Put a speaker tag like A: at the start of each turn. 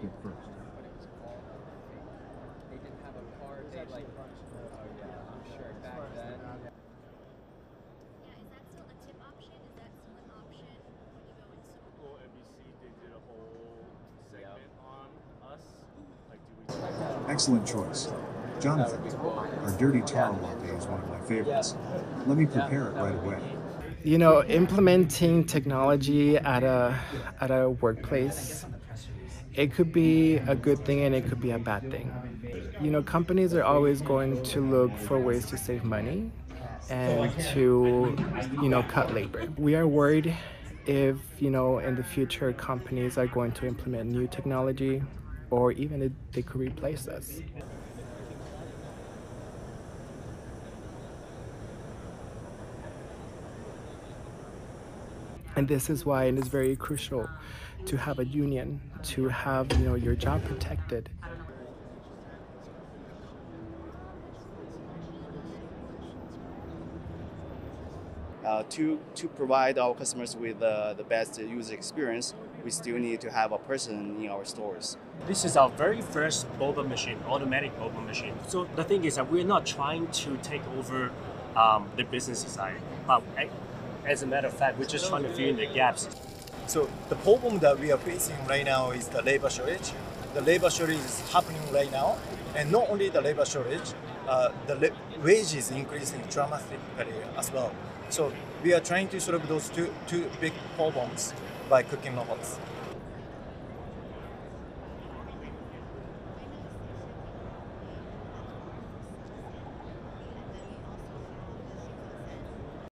A: market first.
B: but it was all fake. They didn't have a card. They like, oh yeah, I'm sure back then.
C: Yeah, is that still a tip option? Is that still an option when you go in?
D: Google, NBC, they did a whole segment on us. Like, do we?
A: Excellent choice. Jonathan, our dirty taro latte is one of my favorites. Let me prepare it right away.
E: You know, implementing technology at a at a workplace, it could be a good thing and it could be a bad thing. You know, companies are always going to look for ways to save money and to, you know, cut labor. We are worried if, you know, in the future companies are going to implement new technology or even if they could replace us. And this is why it is very crucial to have a union to have you know your job protected
F: Uh, to, to provide our customers with uh, the best user experience, we still need to have a person in our stores.
G: This is our very first boba machine, automatic boba machine. So the thing is that we're not trying to take over um, the business side, but a- as a matter of fact, we're just trying to fill in the gaps.
H: So the problem that we are facing right now is the labor shortage. The labor shortage is happening right now, and not only the labor shortage, uh, the la- wage is increasing dramatically as well. So we are trying to solve those two two big problems by cooking robots.